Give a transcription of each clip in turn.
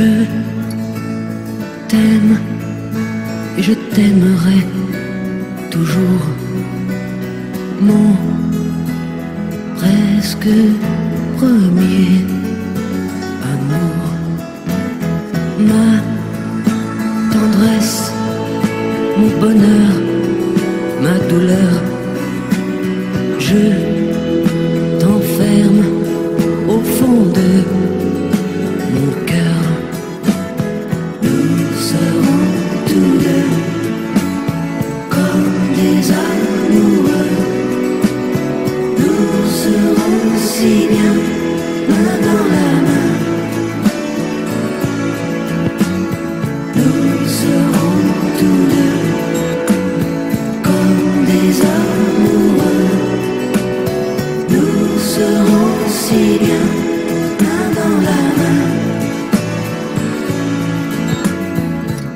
Je t'aime et je t'aimerai toujours. Mon presque premier amour. Ma tendresse, mon bonheur, ma douleur. Je t'enferme au fond de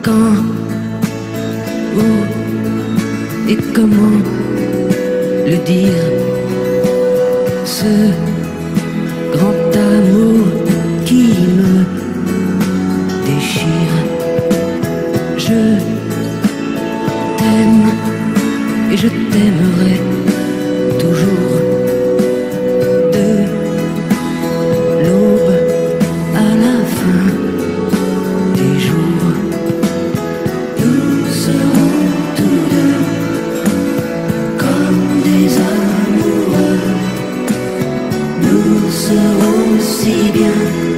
quand, où et comment le dire, ce grand amour qui me déchire. Je t'aime et je t'aimerai. si bien.